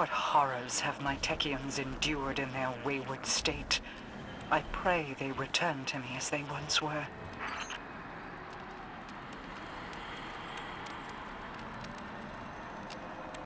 What horrors have my Techeuns endured in their wayward state. I pray they return to me as they once were.